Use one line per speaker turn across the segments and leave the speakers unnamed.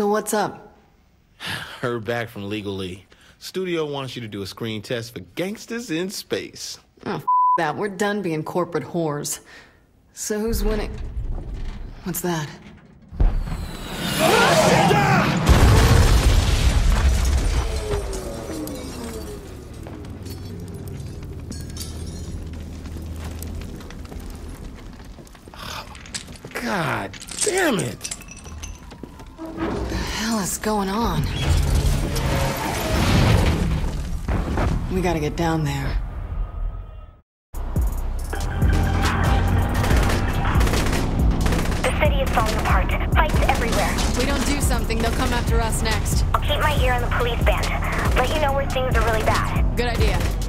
So what's up?
Heard back from Legal Lee. Studio wants you to do a screen test for Gangstas in Space.
Oh, f- that. We're done being corporate whores. So who's winning? What's that?
God
down there.
The city is falling apart. Fights everywhere.
If we don't do something, they'll come after us next.
I'll keep my ear on the police band. Let you know where things are really bad.
Good idea.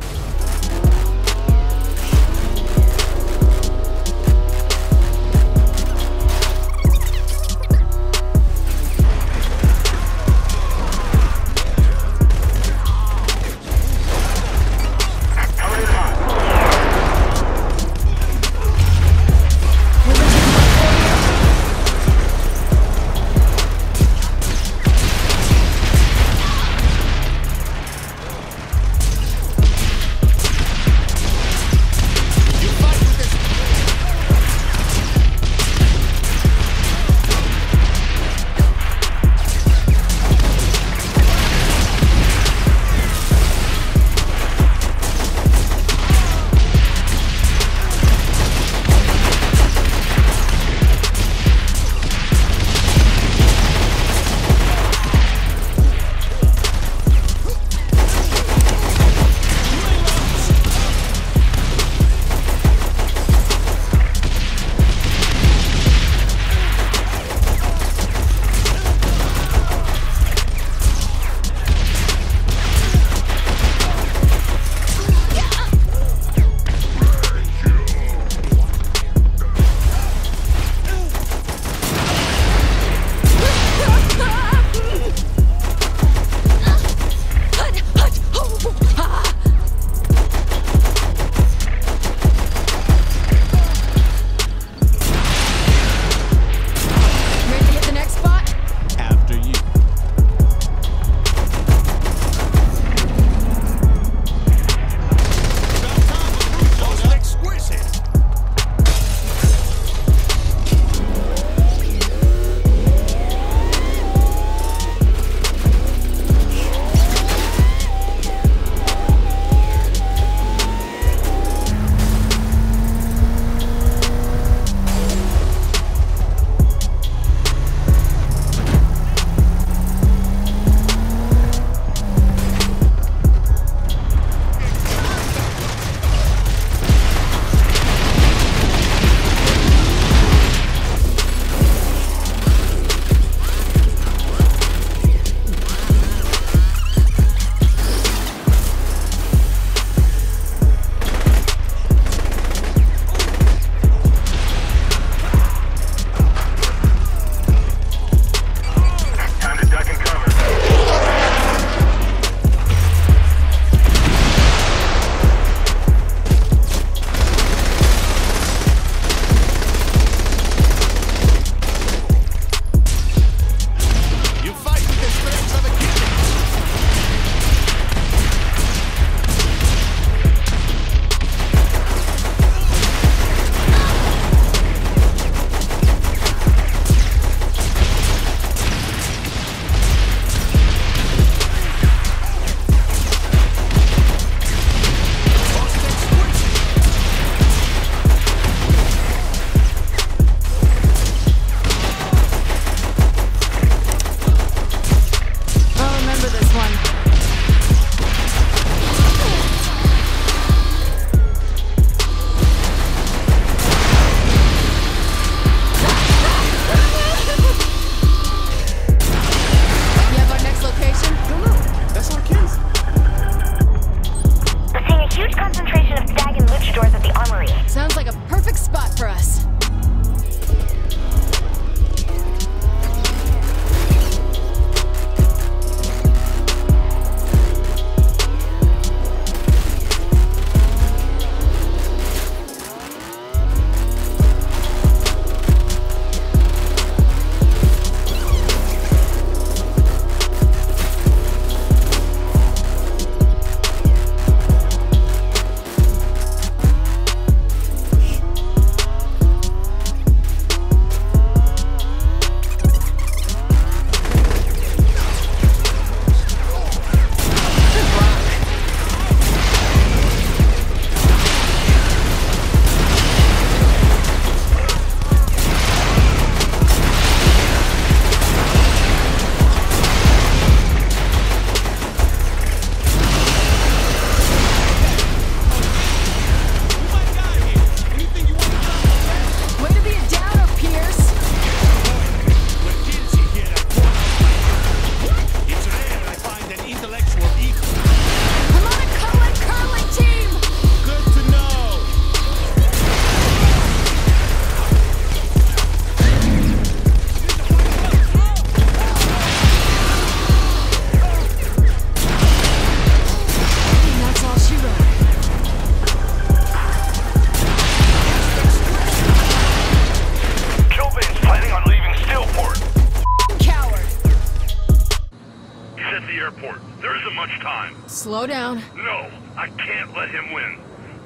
The
airport. There isn't much time.
Slow down.
No, I can't let him win.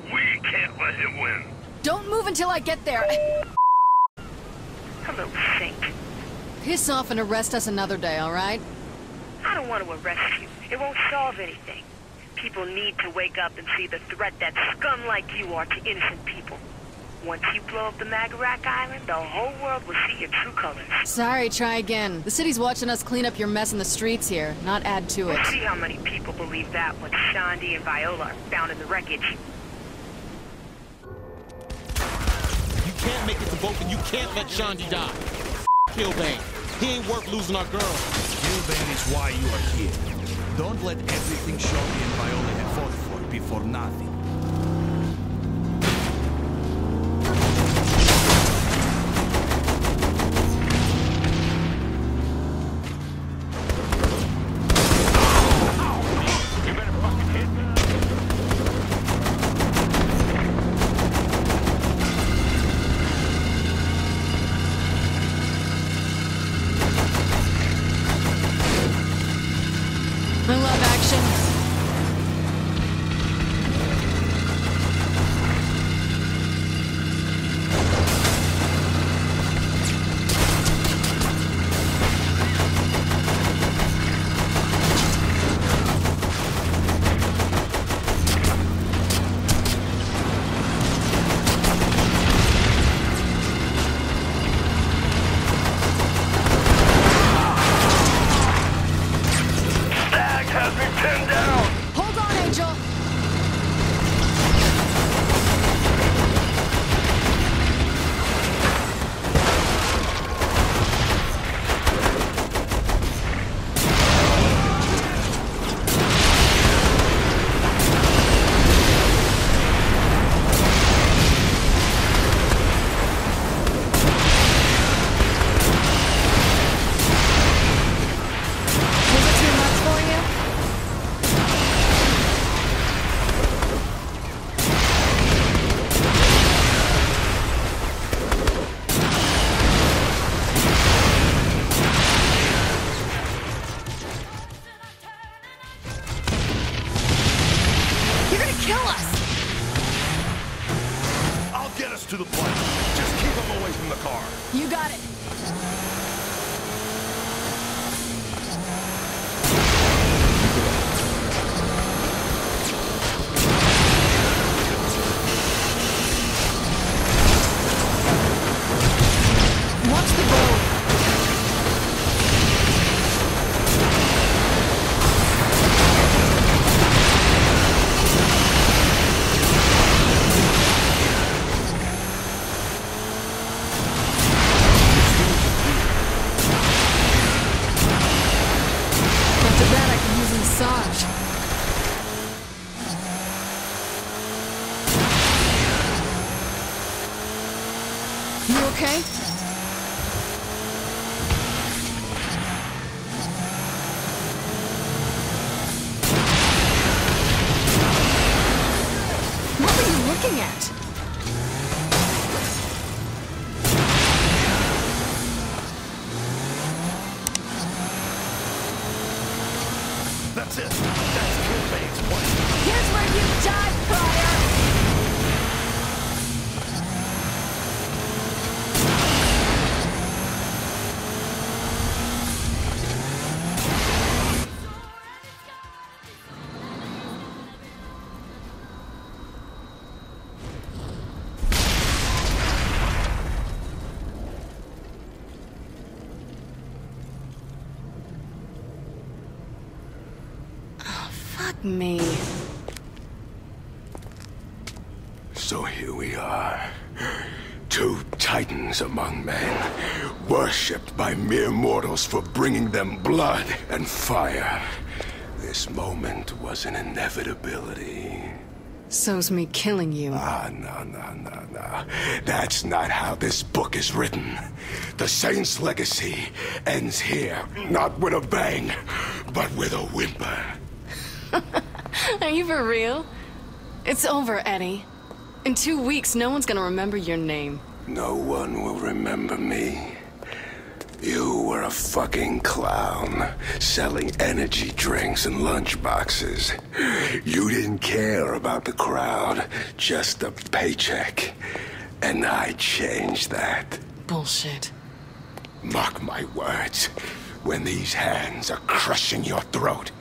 We can't let him win.
Don't move until I get there.
Hello, Saint.
Piss off and arrest us another day, all right?
I don't want to arrest you. It won't solve anything. People need to wake up and see the threat that scum like you are to innocent people. Once you blow up the Magarac Island, the whole world will see your true colors.
Sorry, try again. The city's watching us clean up your mess in the streets here, not add to it.
We'll see how many people believe that once Shaundi and Viola are found in the wreckage.
You can't make it to both, and you can't let Shaundi die. F- Killbane. He ain't worth losing our girl.
Killbane is why you are here. Don't let everything Shorty and Viola have fought for be for nothing. That's it. That's.
Here's where you die, me.
So here we are. Two titans among men, worshipped by mere mortals for bringing them blood and fire. This moment was an inevitability.
So's me killing you.
Ah, no, no, no, no. That's not how this book is written. The Saint's legacy ends here, not with a bang, but with a whimper.
Are you for real? It's over, Eddie. In two weeks, no one's gonna remember your name.
No one will remember me. You were a fucking clown, selling energy drinks and lunchboxes. You didn't care about the crowd, just the paycheck. And I changed that.
Bullshit.
Mark my words. When these hands are crushing your throat,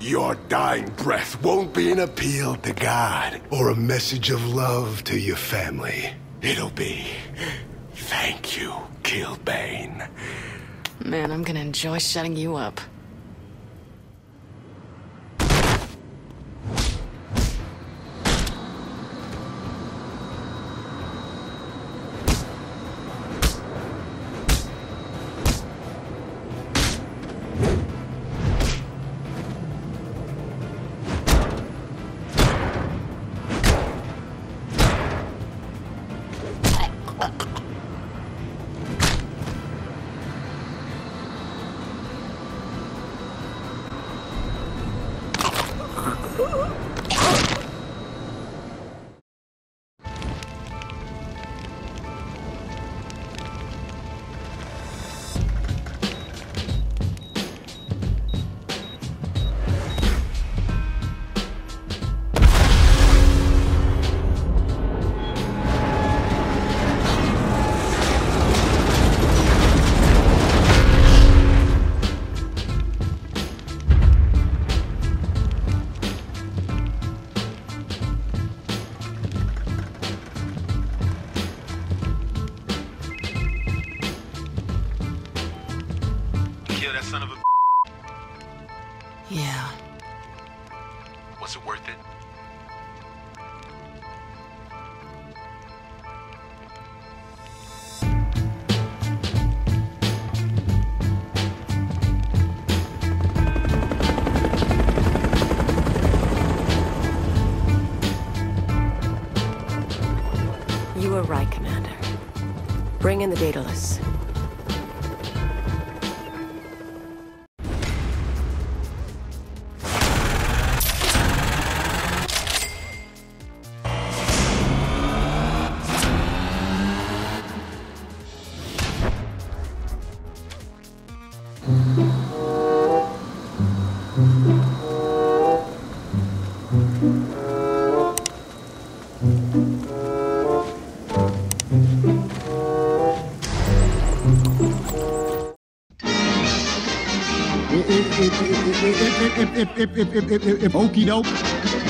your dying breath won't be an appeal to God or a message of love to your family. It'll be, thank you, Killbane.
Man, I'm gonna enjoy shutting you up.
Kill
in the Daedalus. If ip, ip, ip, ip,
ip, ip,